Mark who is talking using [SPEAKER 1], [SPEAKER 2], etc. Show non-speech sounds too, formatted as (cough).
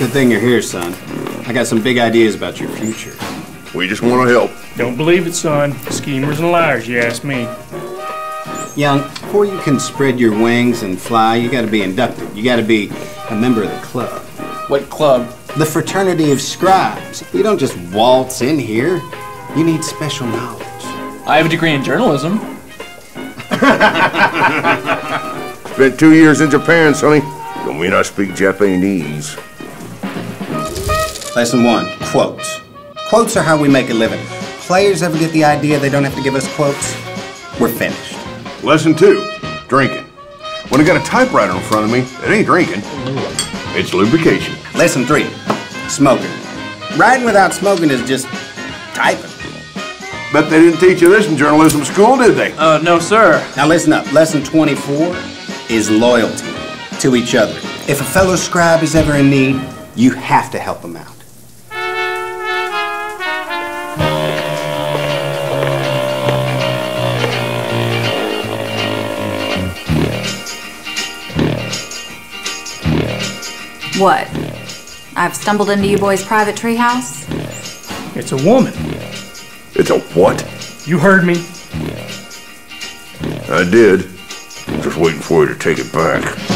[SPEAKER 1] Good thing you're here, son. I got some big ideas about your future.
[SPEAKER 2] We just want to help.
[SPEAKER 3] Don't believe it, son. Schemers and liars, you ask me.
[SPEAKER 1] Young, before you can spread your wings and fly, you gotta be inducted. You gotta be a member of the club.
[SPEAKER 4] What club?
[SPEAKER 1] The Fraternity of Scribes. You don't just waltz in here. You need special knowledge.
[SPEAKER 4] I have a degree in journalism. (laughs)
[SPEAKER 2] Spent two years in Japan, Sonny. Don't mean I speak Japanese.
[SPEAKER 1] Lesson one, quotes. Quotes are how we make a living. Players ever get the idea they don't have to give us quotes? We're finished.
[SPEAKER 2] Lesson two, drinking. When I got a typewriter in front of me, it ain't drinking. It's lubrication.
[SPEAKER 1] Lesson three, smoking. Writing without smoking is just typing.
[SPEAKER 2] Bet they didn't teach you this in journalism school, did they?
[SPEAKER 4] Uh, no, sir.
[SPEAKER 1] Now listen up. Lesson 24 is loyalty to each other. If a fellow scribe is ever in need, you have to help him out.
[SPEAKER 5] What? I've stumbled into you boys' private treehouse?
[SPEAKER 3] It's a woman.
[SPEAKER 2] It's a what?
[SPEAKER 3] You heard me.
[SPEAKER 2] I did. Just waiting for you to take it back.